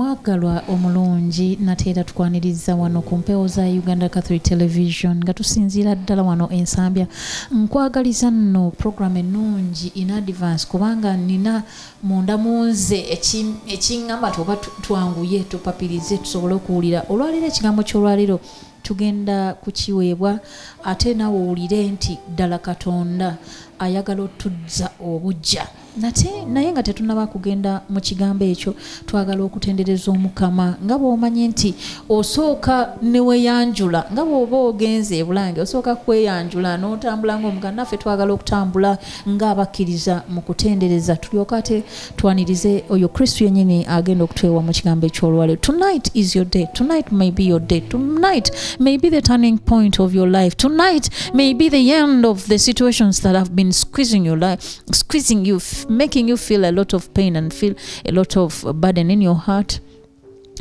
omwagalwa omulungi nate era tukwaniriza wano ku mpewo za uganda catholic television nga tusinziira ddala wano ensambya. Nkwagaliza nno program ennungi in advance kubanga nina munda munze eki- ekiŋŋamba ti oba tu- twanguye tupapirize tusobole okuwulira. Olwaliro ekigambo ky'olwaliro tugenda kukiweebwa ate nawe owulire nti ddala katonda ayagala otuzza obujja nate naye nga tetunaba kugenda mu kigambo ekyo twagala okutendereza omukama nga bw'omanyi nti osooka neweyanjula nga bw'oba ogenze ebulange osooka kweyanjula n'otambula ngaomukama naffe twagala okutambula ng'abakkiriza mu kutendereza. Tulyoka ate twanirize oyo kristo yennyini agenda okutwewa mu kigambo ekyolwaliro tonight is your day. Tonight may be your day. Tonight may be the turning point of your life. Tonight may be the end of the situations that have been squeezing your life squeezing you making you feel a lot of pain and feel a lot of burden in your heart.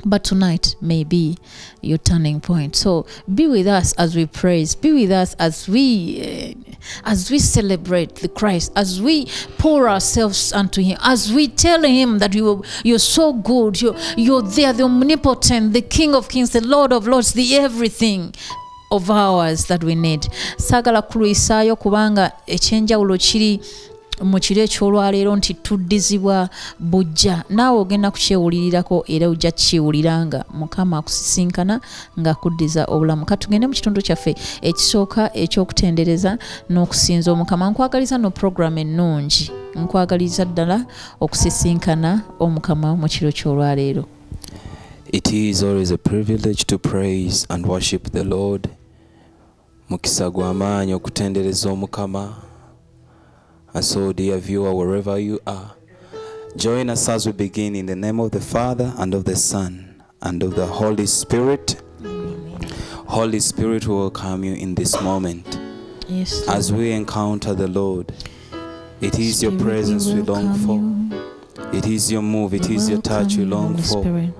But tonight may be your turning point. So be with us as we praise. Be with us as we uh, as we celebrate the christ. As we pour ourselves unto him. As we tell him that you you're so good. You're, you're there the omnipotent the king of kings the lord of lords the everything of ours that we need. Saagala kulwisaayo kubanga ekyenjawulo kiri mu kiro ekyolwaleero nti tuddizibwa bujja naawe ogenda kukyewulirirako era ojja kukiwulira nga mukama akusisinkana ng'akuddiza obulamu katugende mu kitundu kyaffe ekisooka ekyokutendereza n'okusinza omukama nkwagaliza no puroguramu ennungi nkwagaliza ddala okusisinkana omukama mu kiro kyolwaleero It is always a privilege to praise and worship the Lord. Mukisa gw'amaanyi okutendereza omukama. And so, dear viewer, wherever you are, join us as we begin in the name of the Father and of the Son and of the Holy Spirit. Holy Spirit will welcome you in this moment yes, as we encounter the Lord. It is your Spirit, we presence we long for. you. It is your move. It We is your touch we long for. Spirit.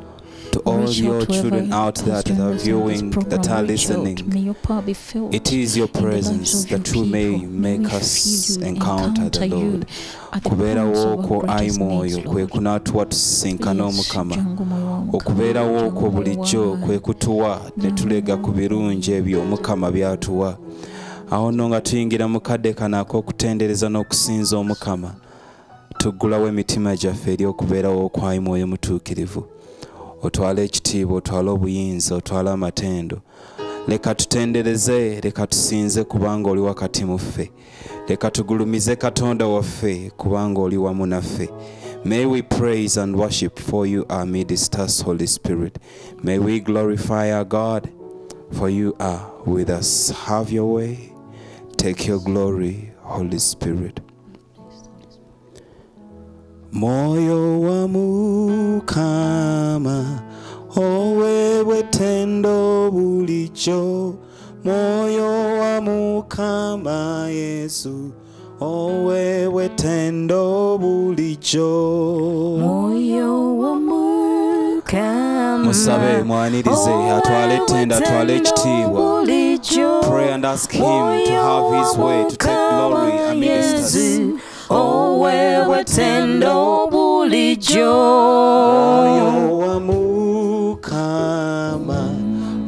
to all your children out there that are viewing, that are listening. It is your presence that you may make us encounter the Lord. kubeerawo okwo ayi mwoyo kwe kunaatuwa tusisinkane omukama okubeerawo okwo bulijjo kwe kutuwa ne tulega ku birungi ebyo omukama byatuwa awo nno nga tuyingira mu kadde kano ak'okutendereza n'okusinza omukama. Tuggulawo emitima gyaffe eri okubeerawo okwayi mwoyo mutuukirivu. Otwale ekitiibwa otwale obuyinza otwale amatendo leka tutendereze leka tusinze kubanga oli wakati mu ffe leka tugulumize katonda waffe kubanga oli wamu naffe May we praise and worship for you are midst us, Holy Spirit. May we glorify our God, for you are with us. Have your way. Take your glory, Holy Spirit. Moyo wa mukama owewe tendo bulicho moyo wa mukama yesu owewe tendo bulicho moyo wa mukama musabe mwanirize atwale ettenda atwale ekitiibwa pray and ask him to have his way to take glory amidst us owewe tendo bulijjo wamukama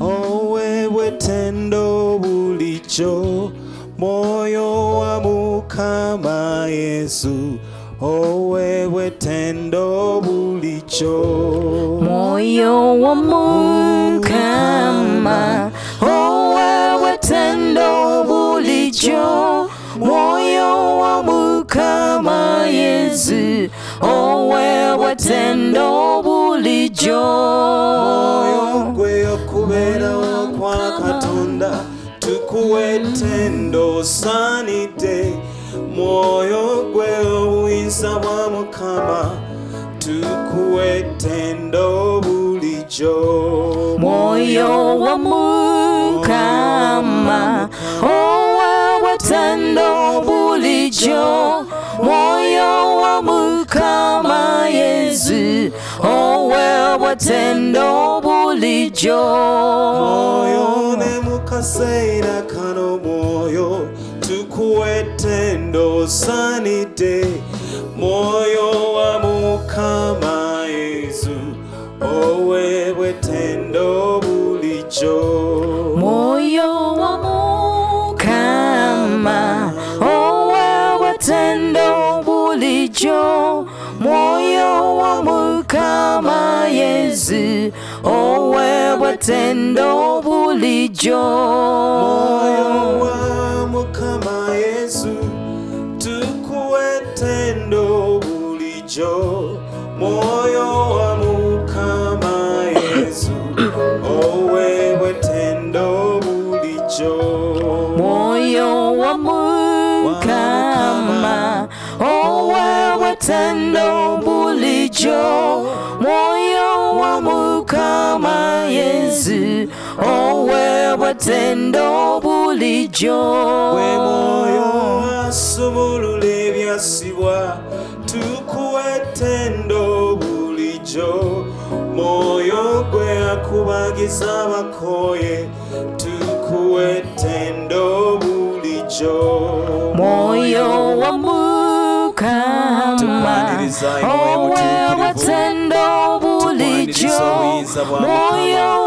owewe tendo bulijjo mwoyo wa mukama yesu owewe tendo bulijjo mwoyo wa sendo bulijjo oyo gwe okubeerawo kwa katonda tukuwa ettendo osaanidde mwoyo gwe obuyinza bwa mukama tukuwa ettendo bulijjo mwoyo wa mukama owa bwetendo bulijjo mwoyo Oh well, owewa tendo bulijjo moyo ne mukaseera kano sunny day. Mo yo wa mukama yesu oweebwette tendo bulijjo mwoyo wa owewe tendo mukama yesu tukuwe tendo bulijjo moyo wa obutendo bulijjo. We mwoyo asumulula ebyassibwa tukuwa ettendo bulijjo. Mwoyo gwe akubagiza abakooye tukuwa ettendo bulijjo. Mwoyo wa mukama owewatendo bulijjo. Mwoyo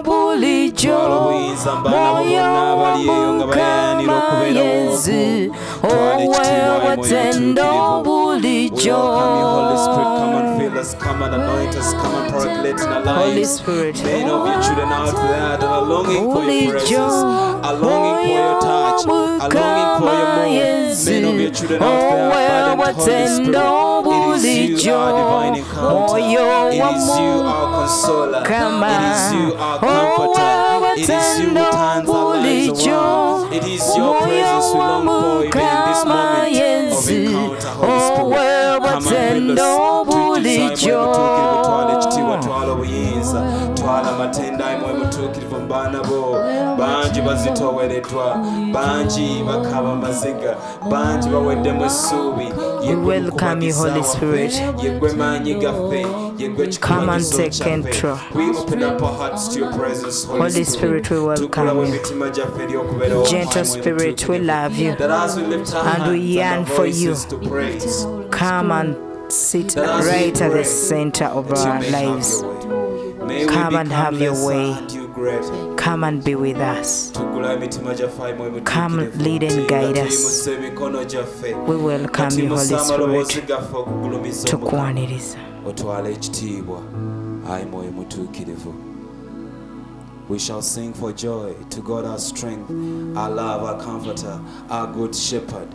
obuyinza mbaana bo mwoyo bonna wa abali eyo nga mukama okubeerawo Twala ekitiibwa oweebwa imwe ttendo butuukirivu. We bulijjo welcome you, Holy Spirit. Come and fill us, come and anoint us, come and percolate in our Holy lives. Spirit. Many of your children out there that are longing for your presence, are longing for your touch, are longing for your move. Many of your children out there are burdened, Holy Spirit. It is you, our divine encounter. It is you, our consoler. It is you, our comforter. It is you who turns our lives around. It is your presence we long for even in this moment imwe mutuukirivu twala ekitiibwa twala obuyinza twala amatenda imwe mutuukirivu mu baana bo bangi bazitoowereddwa bangi bakaba amaziga bangi baweddemu essuubi Ye welcome you, Holy Spirit. waffe, ye gwe maanyi gaffe ye gwe Come and take control. We open up our hearts to your presence, Holy, Holy Spirit, we welcome you. emitima gyaffe eri okubeerawo Gentle Spirit, we love you. That as we lift our And we yearn for you. voices to praise, Come and sit That as we right at the center of our lives. your way. May we Come and have your way. and you greater. Come and be with us. Tuggula emitima gyaffe ayi mwe Come, lead and guide us. tuyimusa emikono gyaffe We welcome you, Holy Spirit, gaffe okugulumiza Omukama. tukwaniriza. otwale ekitiibwa ayi mwoyo mutuukirivu We shall sing for joy to God our strength, our love, our comforter, our good shepherd.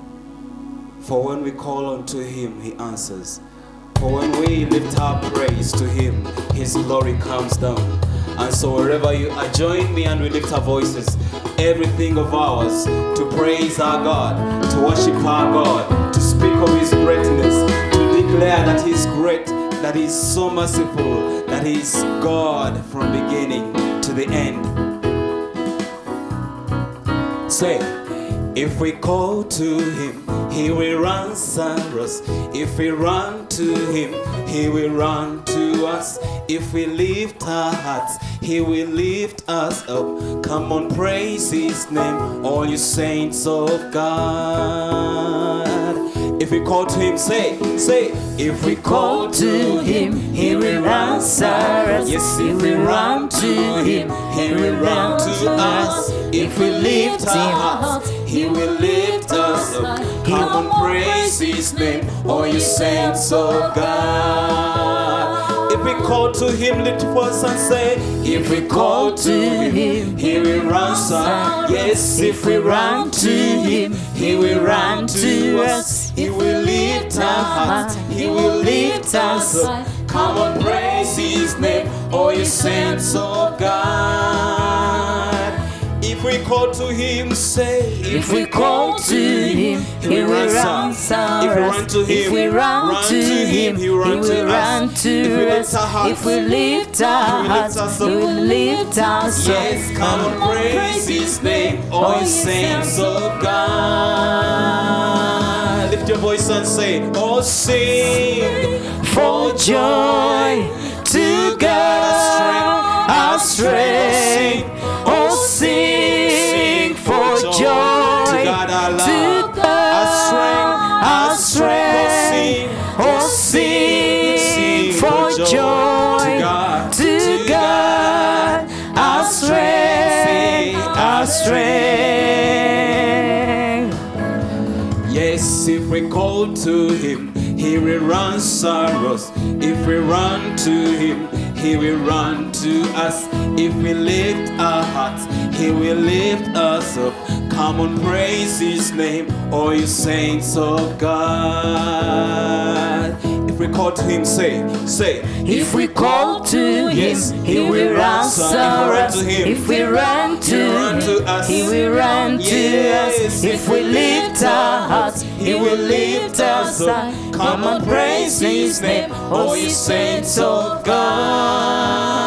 For when we call unto him, he answers. For when we lift our praise to him, his glory comes down. And so wherever you are, join me and we lift our voices, everything of ours, to praise our God, to worship our God, to speak of his greatness, to declare that he is great, that he is so merciful, that he is God from beginning to the end. Say, if we call to him, he will answer us. If we run to him, he will run to us. If we lift our hearts, he will lift us up. Come on, praise his name, all you saints of God. If we call to him, say, say, if we call to him, he will answer us. Yes, if we run to him, he will run to us. If we lift our hearts, he will lift us up. Come on, praise his name, all you saints of God. If we call to him, lift voice and say, If we call to him, he will answer. Yes, if we run to him, he will run to us. He will lift our hearts, he will lift us up. Come on, praise his name, all you saints of God. If we call to him, say, If we call to him, he will answer If we us. run to him, If we run to him, he will run to us. If we lift our he hearts, he will lift us up. Yes, come and praise his name, all oh, you saints of God. Lift your voice and say, Oh, sing For joy to God, our strength. Sing for to joy God our to love, God, our strength, our strength. Oh, sing sing for joy to God, to God, our strength, our strength. Yes, if we call to him, he will answer us. If we run to him, he will run to us. If we lift our hearts, he will lift us up. Come on, praise his name, all you saints of God. If we call to him, say, say, If we call to him, Yes, he will answer us. If we run to him, us. he will run to us. If we lift our hearts, he will lift us up. Come and praise his name, all you saints of God.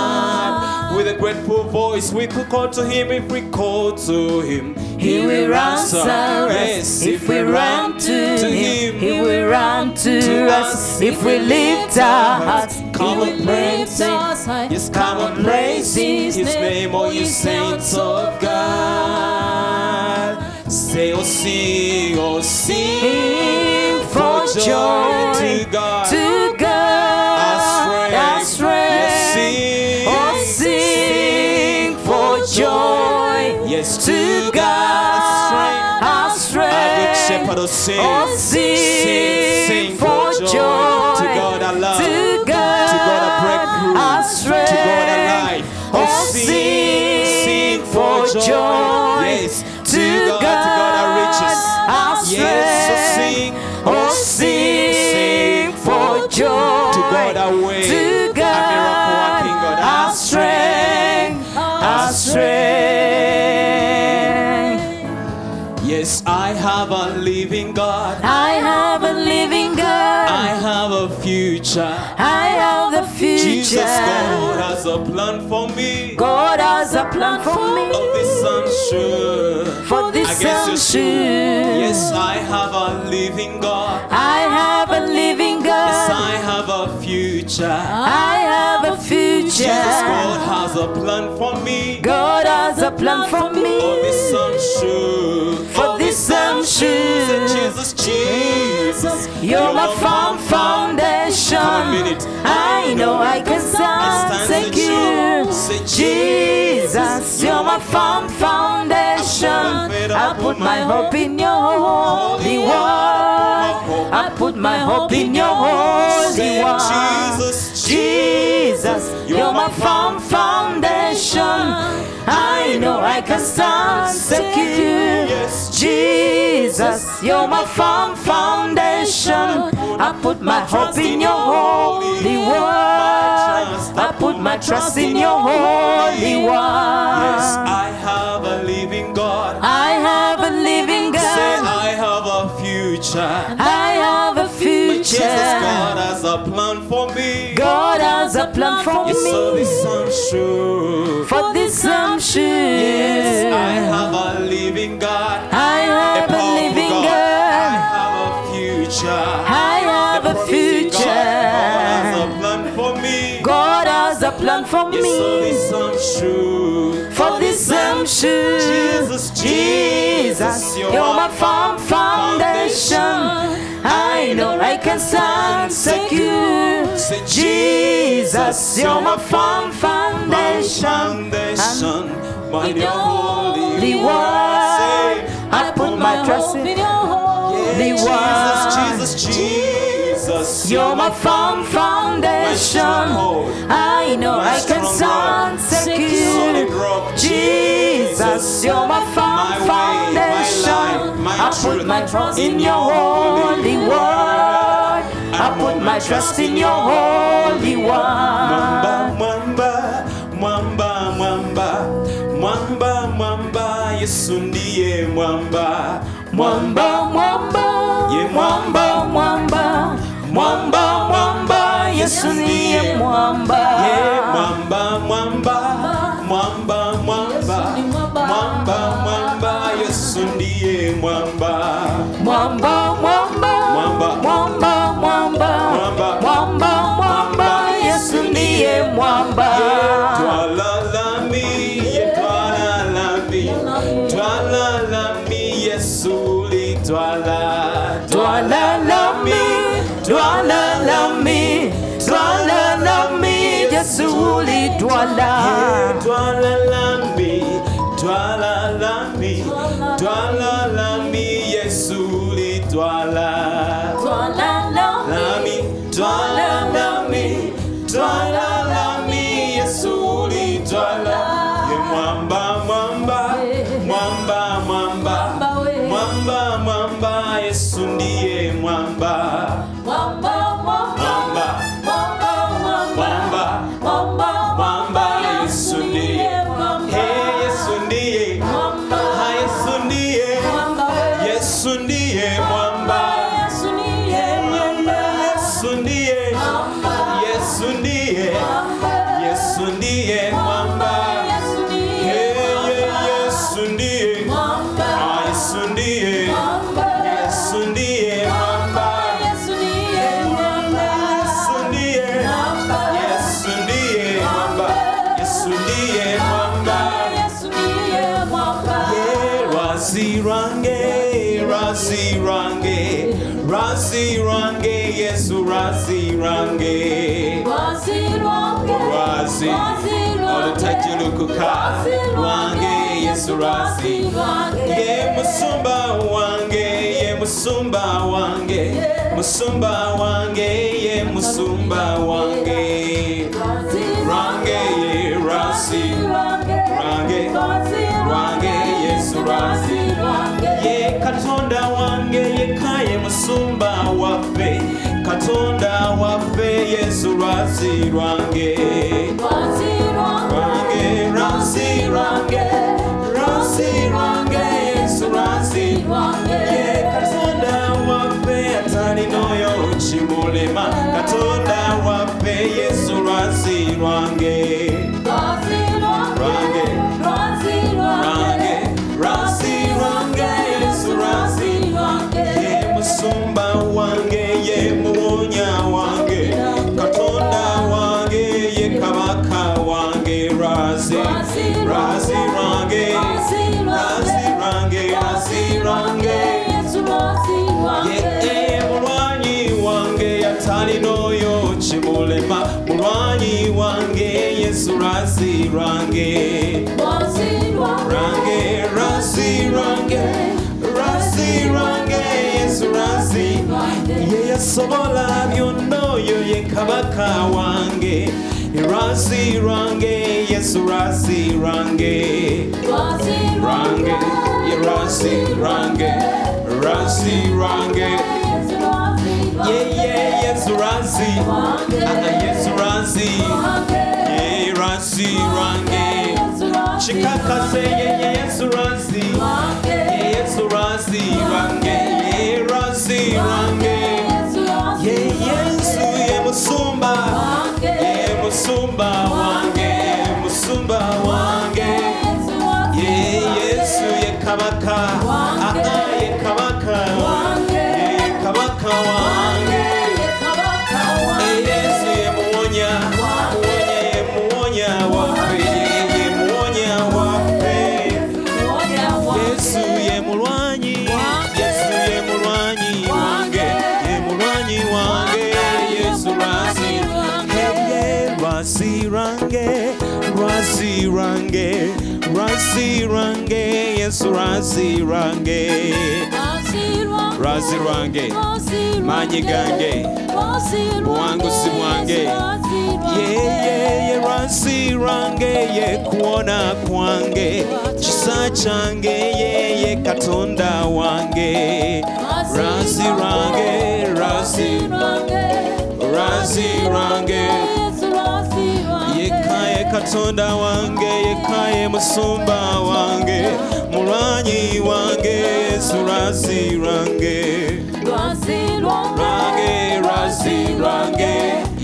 With a grateful voice, we could call to him if we call to him. He will answer us. If we run to to him, him, he will run to to us. If we lift our hearts, he Come and praise us. Yes, come and praise his name, all you saints of God. Say, oh, sing, oh, sing for joy to God, para o sim. Oh, sim, sim, sim. Future. I have the future. Jesus, God has a plan for me. God has a plan for me. Of this I'm sure. For this I guess I'm you're sure. Yes, I have a living God. I have a living God. Yes, I have a future. I have a future. God has a plan for me. God has a plan for me. For this I'm sure. For this I'm sure. Jesus, Jesus. You're my firm foundation. Come on, minute. I know I can stand secure. Jesus, you're my firm foundation. I put my hope in your holy word. I put my hope in your holy word. Jesus, you're my firm foundation. I know I can stand secure. Yes. Jesus, you're my firm foundation. I put my hope in your holy word. I put my trust in your holy word. Yes, I have a living God. I have a living Say, God. I have a future. I a plan for me. God has a plan for Yes, so me. this I'm sure. For this I'm sure. Yes, I have a living God. I have plan for me. For this I'm sure. Jesus, Jesus, you're my firm foundation. I know I can stand secure. Jesus, you're my firm foundation. my In your holy word. I put my trust in your holy Jesus. Jesus, Jesus. You're my firm foundation. I know I can stand secure. Jesus, you're my firm My way, my foundation. I put my trust in your holy word. I put my trust in your holy Mwamba, word. mwamba, mwamba, mwamba, mwamba, mwamba, yesu mwamba mwamba mwamba Ye mwamba mwamba mwamba mwamba yesu ndiye mwamba ye mwamba mwamba mwamba mwamba mwamba mwamba yesu ndiye mwamba mwamba mwamba Mwamba. mwamba mwamba Mwamba. mwamba yesu ndiye mwamba twalalami litwala twalalami twalalami musumba ye yasobola byonna oyo ye kabaka wange. Rasi range yesu rasi range range ye rasi range rasi range ye ye yesu ana yesu rasi ye rasi range chikakase ye ye yesu rasi ye yesu rasi range ye rasi range musumba. Ye musumba wange. Musumba wange. Ye yesu ye kabaka lwasi lwange lwasi lwange yesu lwasi lwange lwasi lwange maanyi gange buwanguzi bwange yeyeye lwasi lwange ye kuwona kwange. Kisa kyange yeye katonda wange. Lwasi lwange lwasi lwasi lwange yekaye katonda wange yekaye musumba wange mulwa lwazi lwange. Lwazi lwange lwazi lwange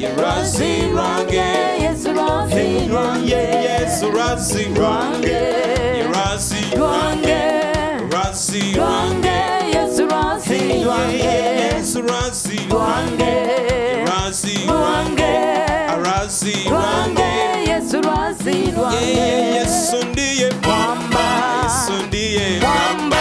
ye lwazi lwange. Yesu lwazi Ye lwange. yesu lwazi lwange ye lwazi lwange. Lwazi lwange yesu lwazi lwange. Yesu lwazi lwange. lwazi lwange yesu lwazi Ye lwange yesu ndiye mwamba. Yesu ndiye mwamba.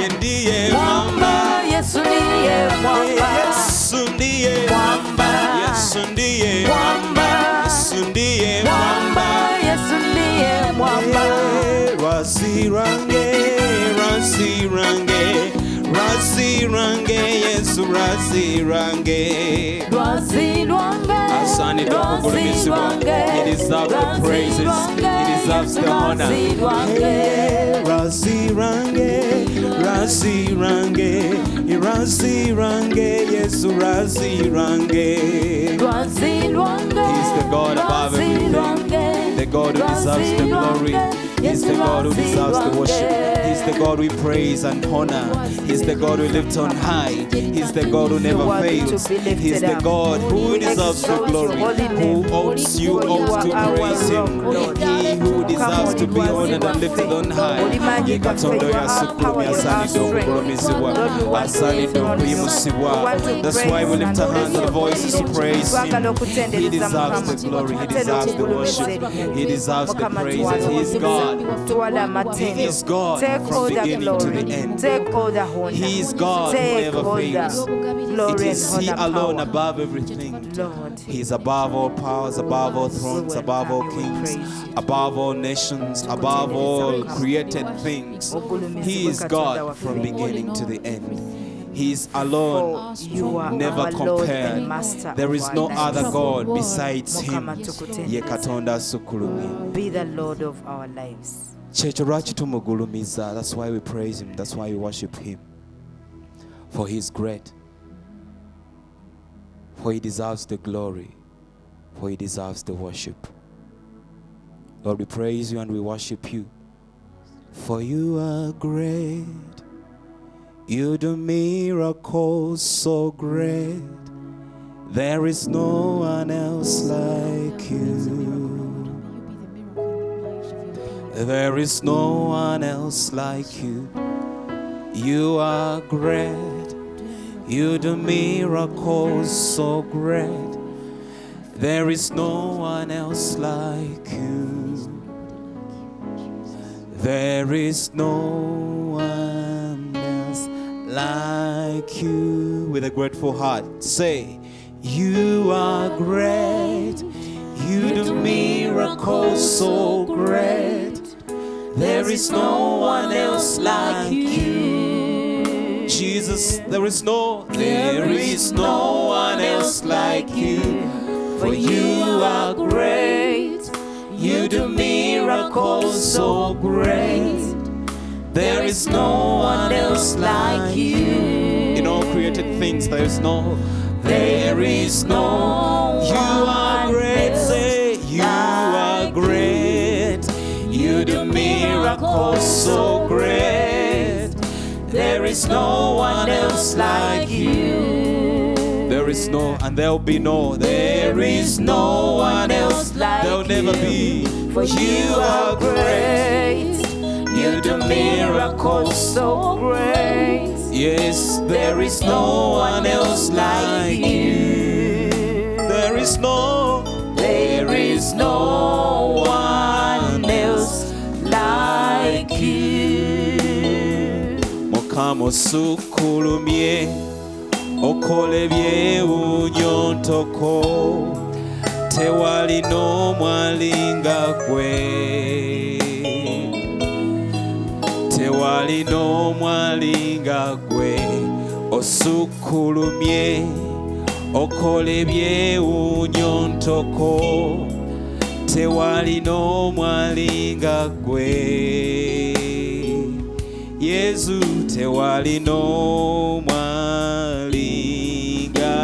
Ye ndiye mwamba. Yesu ndiye mwamba. Yesu ndiye mwamba. Yesu ndiye mwamba. Yesu ndiye mwamba. Yesu ndiye mwamba. Lwazi lwange lwazi lwange lwazi lwange yesu lwazi lwange Asanidde okugulumizibwa. He deserves the praises. He deserves the honor. Lwazi lwange lwazi lwange lwazi lwange yesu lwazi lwange He's the God above everything. The God who deserves the glory. He's the God who deserves the worship. He's the God we praise and honor. He's the God we lift on high. He's the God who never fails. He's the God who deserves the glory. Who owes you ought to praise Him. He who deserves to be honored and lifted on high. Ye Katonda oyo asukulumya asaanidde okugulumizibwa asaanidde okuyimusibwa That's why we lift our hands and voices to praise Him. He deserves the glory. He deserves the worship. He deserves the praises. He is God. He is God from all beginning to the end. Take all the honor. He is God who Take never all fails. glory is He alone power. above everything. Lord. He is above all powers, above all thrones, above all kings, above all nations, above all created things. He is God from beginning to the end. He is alone, For you are never compared. There is no other God besides Him. Mukama tukutende. Ye Katonda asukulumye. Be the Lord of our lives. Tumugulumiza that's why we praise him. That's why we worship him. For he is great. For he deserves the glory. For he deserves the worship. Lord we praise you and we worship you. For you are great. You do miracles so great. There is no one else like you there is no one else like you. You are great. You do miracles so great. There is no one else like you. There is no one else like you. With a grateful heart, say, You are great. You do miracles so great. There is no one else like you. Jesus, there is no, there is no one else like you. For you are great. You do miracles so great. There is no one else like you. In all created things, there is no, there is no. You are great, say, you miracles so great. There is no one else like you. There is no, and there'll be no, there is no one else like There'll never be, for you are great. You do miracles so great. Yes, there is no one else like you. There is no, there is no Mukama osukulumye okola ebyewuunyo ntoko tewali n'omwalinga gwe tewali n'omwalinga gwe osukulumye okola ebyewuunyo ntoko tewali n'omwalinga gwe yesu tewali n'omwalinga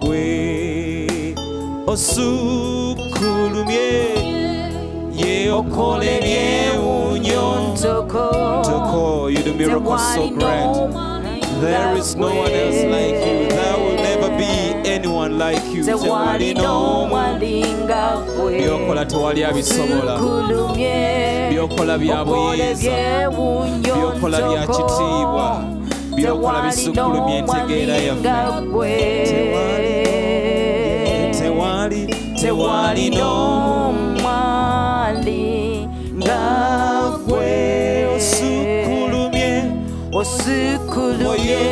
gwe osukulumye ye okola ebyewuunyo Toko. ntoko miracle. You do miracles so great. There is no one else like you. There will never be anyone like you. tewali Tewali no n'owalinga gwe byokola tewali abisobola. byokola bya buyinza byokola bya kitiibwa. Byokola bisukulumya entegeera yaffe. tewali tewali n'omwali nga gwe osukulumye. Osukulumye.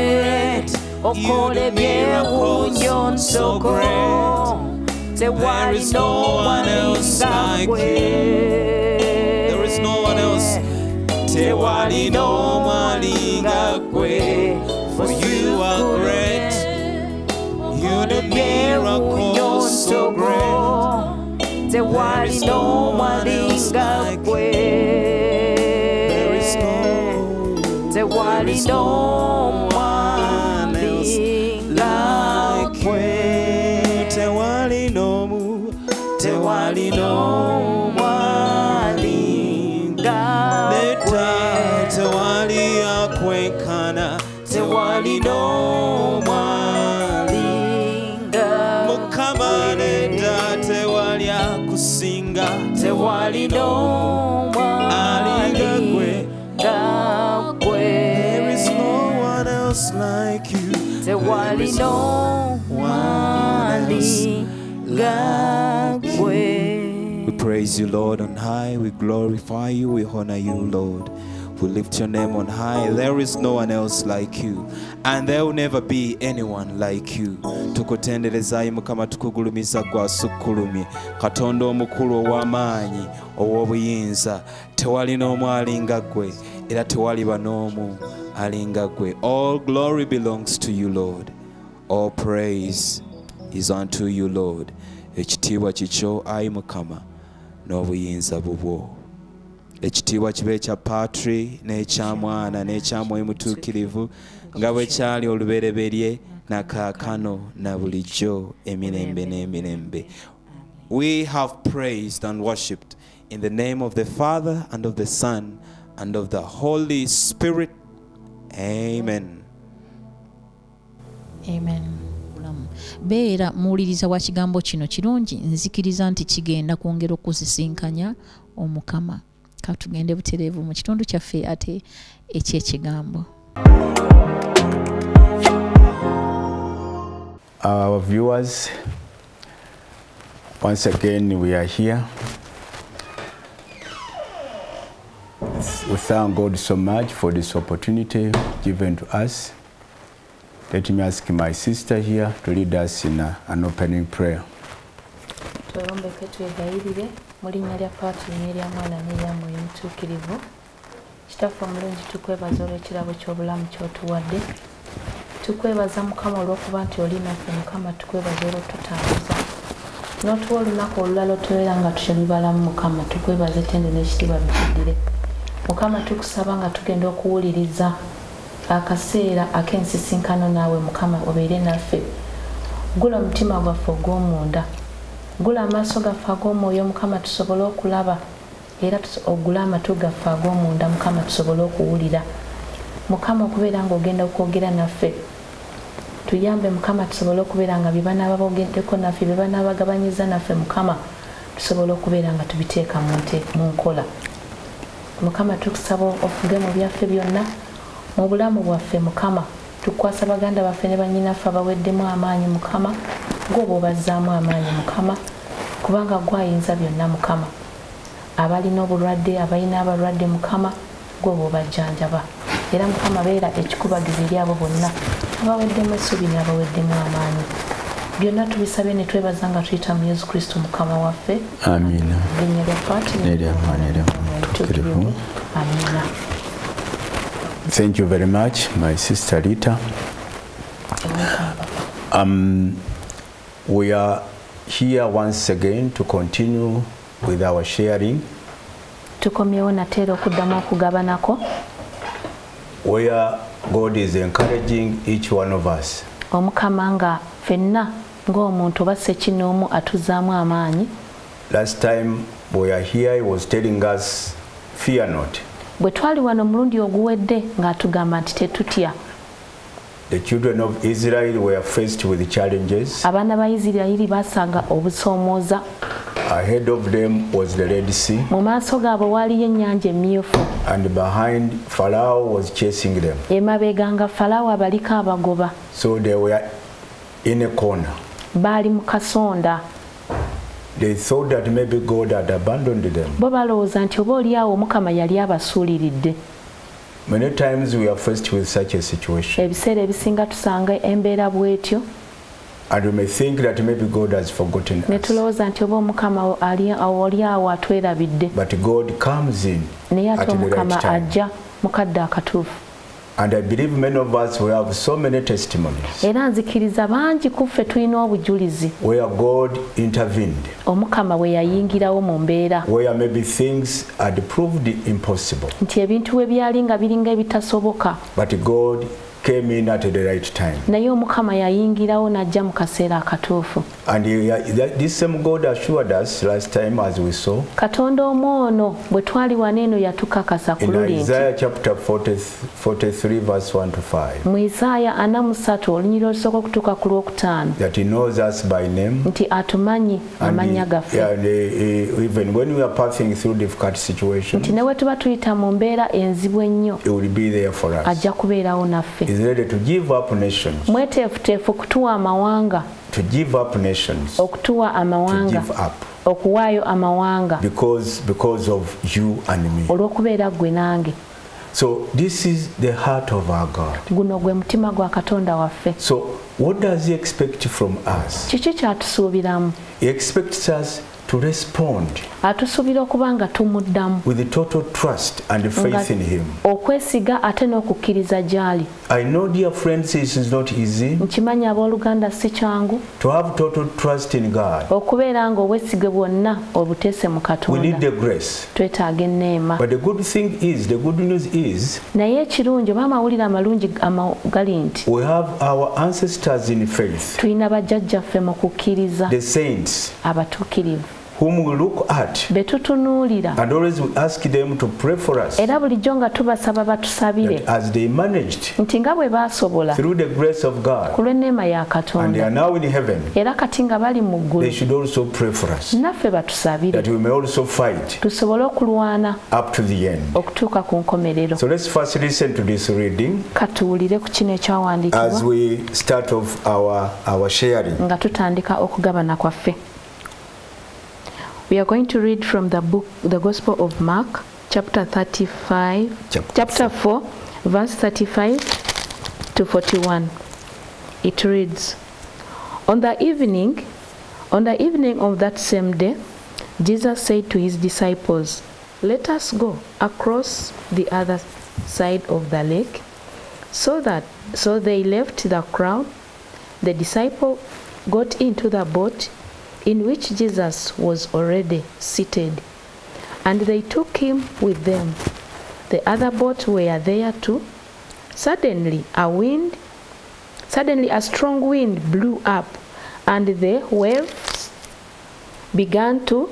Okola ebyewunyo nsoko tewali n'owalinga gwe There is no one else. Tewali n'omwali nga gwe. For you are great. You do miracles so great. tewali n'omwalinga gwe There is no there is no tewali n'omwali Leta tewali akwenkana, tewali n'omwali Mukama leta tewali akusinga, tewali alinga gwe. There is no one else like you. tewali There is no one else n'omwalinga We praise you, Lord, on high. We glorify you. We honor you, Lord. We lift your name on high. There is no one else like you, and there will never be anyone like you. tukutenderezaayi mukama tukugulumiza gwasukkulumye katonda omukulu ow'amaanyi ow'obuyinza tewali n'omu alinga ggwe era tewaliba n'omu alinga ggwe all glory belongs to you lord all praise is unto you lord ekitiibwa kikyo ayi mukama n'obuyinza bubwo. Ekitiibwa kibe ekya patri n'ekya mwana n'ekya mwoyo mutuukirivu nga bwe kyali olubereberye na kaakano na bulijjo emirembe n'emirembe. We have praised and worshipped in the name of the father and of the son and of the holy spirit. Amen. Amen beera muwuliriza wa kigambo kino kirungi nzikiriza nti kigenda kwongera okuzisinkanya omukama katugende butereevu mu kitundu kyaffe ate ekyekigambo Our viewers, once again we are here. We thank God so much for this opportunity given to us. Let me ask my sister here to lead us in a- an opening prayer. twerombeke twegayirire mu linnya lya paatiri n'erya mwana n'erya mwoyo mutuukirivu kitaffe omulungi tukwebaza olw'ekirabo ky'obulamu ky'otuwadde tukwebaza mukama olw'okuba nti oli naffe mukama tukwebaza olw'otutambuza n'otuwa olunaku olulala otubeera nga tukiri balamu mukama tukwebaza ettendo n'ekitiibwa bituddire mukama tukusaba nga tugenda okuwuliriza akaseera ak'ensisinkano naawe mukama obeere naffe. Gula omutima gwaffe ogw'omunda. Gula amaaso gaffe ag'omwoyo mukama tusobole okulaba. Era ogule amatu gaffe ag'omunda mukama tusobole okuwulira. Mukama okubeera nga ogenda okwogera naffe. Tuyambe mukama tusobole okubeera nga bye banaaba bogeddeko naffe bye banaabagabanyiza naffe mukama tusobole okubeera nga tubiteeka mu nkola. Mukama tukusaba ofuge mu byaffe byonna mu bulamu bwaffe mukama tukwasa baganda baffe ne banyinaffe abaweddemu amaanyi mukama gwoba obazzaamu amaanyi mukama kubanga gwayinza byonna mukama. Abalina obulwadde abalina abalwadde mukama gwoba obajjanjaba era mukama beera ekikubagiza eri abo bonna abaweddemu essuubi n'abaweddemu amaanyi. Byonna tubisabye ne twebaza nga tuyita mu yesu kristo mukama waffe. Amina. linnya lya paati N'erya Mwana, n'erya Mwoyo Mutuukirivu. amina Thank you very much, my sister Rita. Um, we are here once again to continue with our sharing, tukomyewo nateera okuddamu okugabanako where God is encouraging each one of us omukama nga ffenna ng'omuntu oba ssekinoomu atuzaamu amaanyi Last time we are here, he was telling us, Fear not. Bwe twali wano omulundi oguwedde ng'atugamba nti tetutya The children of Israel were faced with challenges. abaana ba isirayiri basanga obusoomooza Ahead of them was the Red Sea, mu maaso gaabwe waaliyo ennyanja emyufu and behind Pharaoh was chasing them. emabega nga falaawo abaliko abagoba So they were in a corner. baali mu kasonda They thought that maybe God had abandoned them. bo balowooza nti oba oliawo omukama yali abasuuliridde Many times we are faced with such a situation, ebiseera ebisinga tusanga embeera bw'etyo and we may think that maybe God has forgotten us. tulowooza nti oba omukama ali- oli awo atwerabidde But God comes in naye at ate the omukama right time. ajja mu kadde akatuufu And I believe many of us will have so many testimonies era nzikiriza bangi ku ffe tulina obujulizi. where God intervened, omukama bwe yayingirawo mu mbeera. where maybe things had proved impossible, nti ebintu we byali nga biringa ebitasoboka. But God came in at the right time. naye omukama yayingirawo n'ajja mu kaseera akatuufu And he, this same God assured us last time, as we saw, katonda omu ono bwe twali wano eno yatukakasa ku in luli nti Isaiah chapter 40, 43, verse 1 to 5, mu isaaya ana mu ssatu olunyiri olusooka okutuuka ku lwokutaano that he knows us by name. nti atumanyi amannya gaffe and he- he- even when we are passing through difficult situations, nti ne bwe tuba tuyita mu mbeera enzibu ennyo he will be there for us. ajja kubeerawo naffe He's ready to give up nations, mweteefuteefu okutuwa amawanga to give up nations, okutuwa to amawanga give up. Okuwaayo amawanga. Because because of you and me. olw'okubeera ggwe nange. So this is the heart of our God. guno gwe mutima gwa katonda waffe. So what does he expect from us? kiki kyatusuubiramu? He expects us to respond atusuubira okuba nga tumuddamu. with total trust and faith in him. okwesiga ate n'okukkiriza gy'ali. I know, dear friends, it is not easy. Nkimanyi abooluganda si kyangu. To have total trust in God. okubeera nga obwesige bwonna obuteese mu We need katonda the grace. twetaaga enneema. But the good thing is, the good news is, naye ekirungi oba amawulire amalungi ama- gali nti we have our ancestors in faith, tulina bajjajjaffe mu kukkiriza. The saints, abatuukirivu whom we look at be tutunuulira and always we ask them to pray for us. era bulijjo nga tubasaba batusabire as they managed nti nga bwe baasobola through the grace of ku God lw'enneema ya and they katonda are now in heaven, era kati nga bali mu they ggulu should also pray for us. naffe batusabire That we may also fight tusobole okulwana up to the end. okutuuka ku nkomerero So let's first listen to this reading katuwulire ku kino as ekyawandiikibwa we start off our, our sharing. nga tutandika okugabana kwaffe we are going to read from the book the gospel of mark chapter 35 Chapter chapter 4 verse 35 to 41 it reads on the evening on the evening of that same day jesus said to his disciples let us go across the other side of the lake so that so they left the crowd. The disciple got into the boat in which jesus was already seated. And they took him with them. The other boats were there too. Suddenly a wind suddenly a strong wind blew up and the waves began to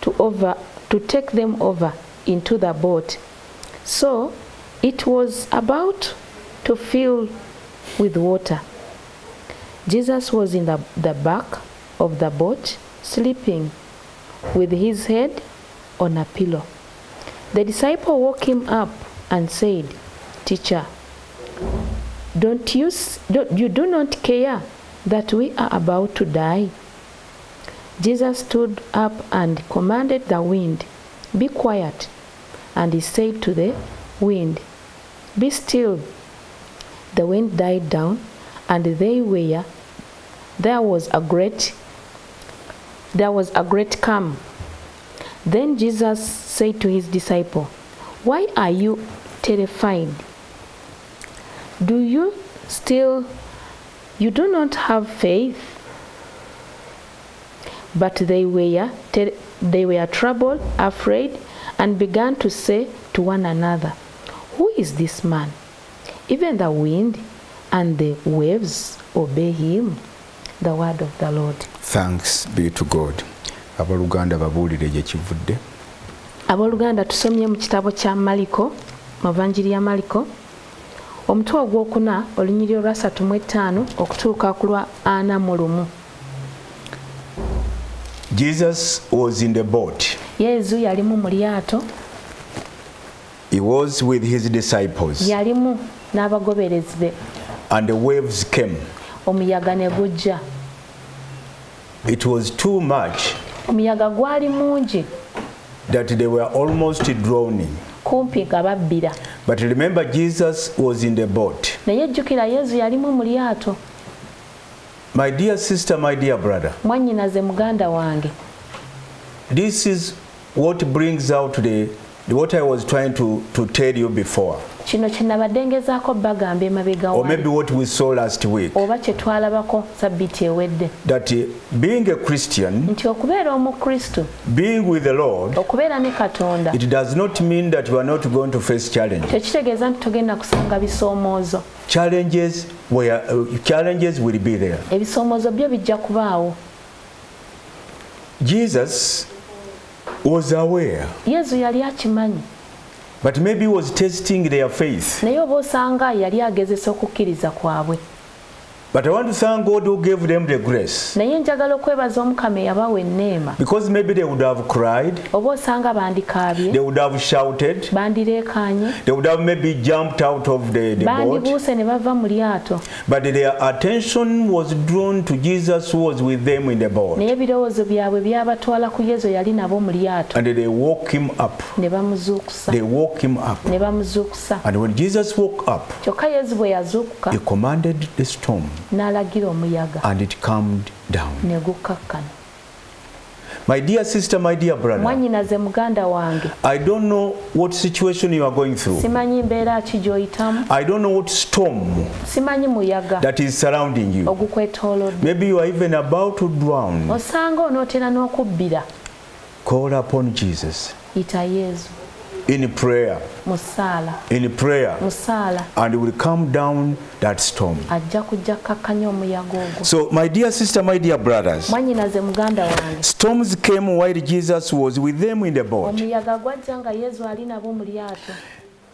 to over to take them over into the boat. So it was about to fill with water. Jesus was in the, the back of the boat sleeping with his head on a pillow. The disciple woke him up and said teacher don't you don't, you do not care that we are about to die? Jesus stood up and commanded the wind be quiet. And he said to the wind be still. The wind died down and they were there was a great there was a great calm. Then jesus said to his disciple why are you terrified? Do you still you do not have faith? But they were they were troubled afraid and began to say to one another who is this man even the wind and the waves obey him the word of the lord Thanks be to God. Abaluganda babuulire gye kivudde. abooluganda tusomye mu kitabo kya maliko mu vanjiri ya maliko omutwe ogwokuna olunyiri olwasatu mu etaano okutuuka ku lwa ana mu lumu Jesus was in the boat. yeezu yalimu mu lyato He was with his disciples, yalimu n'abagoberezi be and the waves came. Omuyaga ne gujja. It was too much omuyaga gwali mungi. that they were almost drowning. kumpi nga babbira. But remember, Jesus was in the boat. naye jjukira yesu yalimu mu lyato. My dear sister, my dear brother, mwannyinaze muganda wange. this is what brings out the, what I was trying to, to tell you before, kino kye nabadde ngezaako bagamba emabega or maybe what we saw last week. oba kye twalabako sabbiiti ewedde That uh, being a Christian, nti okubeera omukristo being with the Lord, okubeera ne katonda it does not mean that we are not going to face challenges. tekitegeeza nti togenda kusanga bisoomoozo Challenges, were, uh, challenges will be there. ebisoomoozo byo bijja kubaawo Jesus was aware, yeezu yali akimanyi but maybe was testing their faith. naye oba osanga yali agezesa okukkiriza kwabwe But I want to thank God who gave them the grace. naye njagala okwebaza omukama eyabawa enneema Because maybe they would have cried, oba osanga bandikaabye they would have shouted, bandireekaanye they would have maybe jumped out of the, the boat. bandibuuse ne bava mu lyato But their attention was drawn to Jesus who was with them in the boat. naye ebirowoozo byabwe byabatwala ku yezu yali nabo mu lyato And they woke him up. ne bamuzuukusa They woke him up. ne bamuzuukusa And when Jesus woke up, kyokka yezu bwe yazuukuka he commanded the storm n'alagira omuyaga. And it calmed down. ne My dear sister, my dear brother, mwannyinaze muganda wange. I don't know what situation you are going through. simanyi mbeera ki gy'oyitamu. I don't know what storm simanyi muyaga. that is surrounding you. ogukwetoolodde. Maybe you are even about to drown. osanga onootera n'okubbira. Call upon Jesus. Yita yeezu in prayer, musala. In prayer, musala. And it will calm down that storm. ajja omuyaga ogwo So, my dear sister, my dear brothers, muganda wange. storms came while Jesus was with them in the boat. omuyaga gwajja nga yesu ali nabo mu lyato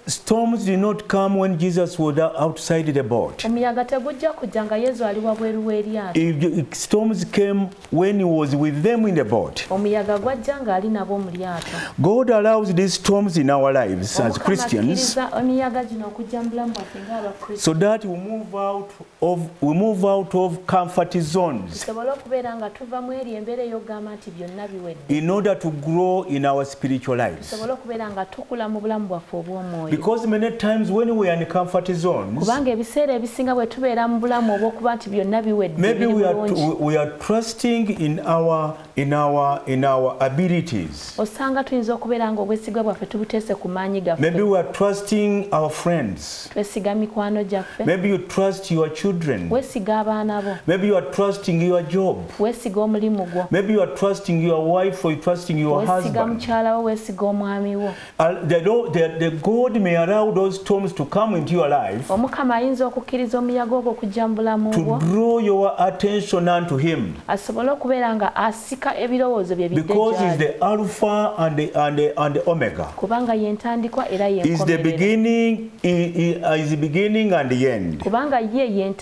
Storms did not come when Jesus was outside the boat. omuyaga tegujja kujja nga yeezu ali wabweru w'eryato. Storms came when he was with them in the boat. omuyaga gwajja ng'ali nabo mu lyato. God allows these storms in our lives as Christians. akkiriza gino okujja mu bulamu bwaffe ng'abakristo so that we move out of we move out of comfort zones. Tusobole okubeera nga tuva mu eri embeera ey'okugamba nti byonna biwedde. In order to grow in our spiritual lives. tusobole okubeera nga tukula mu bulamu bwaffe obw'omwoyo Because many times when we are in comfort zones, kubanga ebiseera ebisinga bwe tubeera mu bulamu obw'okuba nti byonna biwedde maybe we are we are trusting in our in our in our abilities. osanga tuyinza okubeera nga obwesigwa bwaffe tubuteese ku maanyi Maybe we are trusting our friends. twesiga mikwano gyaffe Maybe you trust your children. wesiga abaana bo Maybe you are trusting your job. wesiga omulimu gwo Maybe you are trusting your wife or you trusting your husband husband. mukyala wo wesiga omwami wo Uh, the, Lord- the, the God may allow those storms to come into your life omukama ayinza okukkiriza omuyaga ogwo okujja mu bulamu to draw your attention unto Him asobole okubeera nga asika ebirowoozo bye because He's gy'ali the Alpha and the, and the, and the Omega. kubanga era He's the beginning, uh, is the beginning and the end. kubanga ye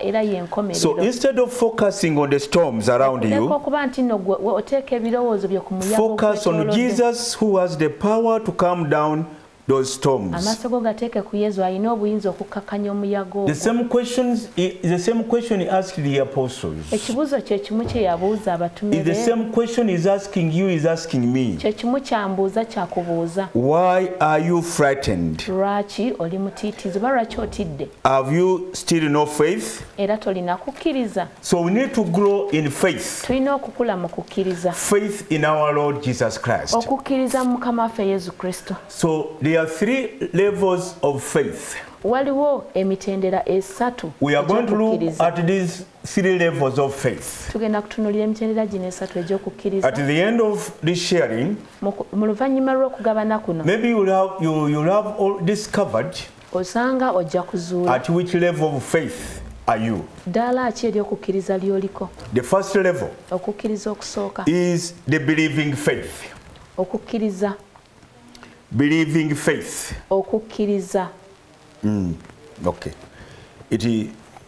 era So instead of focusing on the storms around you, okuba nti no oteeka ebirowoozo byo ku muyaga focus on. Jesus who has the power to come down those storms. amaaso go gateeke ku yezu alina obuyinza okukkakkanya omuyaga The ogwo same questions, the same question he asked the apostles. ekibuuzo kye kimu kye yabuuza abatume Is the be same question he's asking you, is asking me. kye kimu kyambuuza kyakubuuza Why are you frightened? lwaki oli mutiitizi oba lwaki otidde Have you still no faith? era tolina kukkiriza So we need to grow in faith. tulina okukula mu kukkiriza Faith in our Lord Jesus Christ. okukkiriza mu mukama waffe yezu kristo So there are three levels of faith. waliwo emitendera esatu We are going to look at these three levels of faith. tugenda kutunulira emitendera gino esatu egy'okukkiriza At the end of this sharing, Mu ku- mu luvannyuma lw'okugabana kuno maybe you'll have, you, you'll have all discovered osanga ojja kuzuula at which level of faith are you. ddaala ki ery'okukkiriza ly'oliko The first level okukkiriza okusooka is the believing faith. okukkiriza believing faith. okukkiriza Okay. It,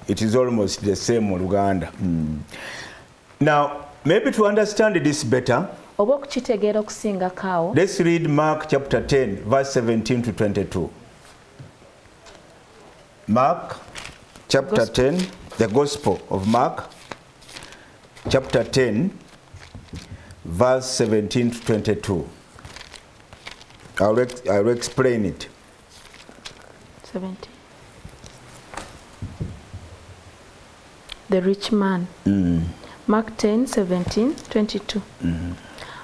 it is almost the same mu Luganda. Mm. Now, maybe to understand this better, oba okukitegeera okusingako awo let's read Mark chapter 10, verse 17 to 22. Mark chapter Gospel. 10, the Gospel of Mark, chapter 10, verse 17 to 22. I'll, ex- I'll explain it. 70. The rich man. Mm. Mark 10, 17, 22. Mm.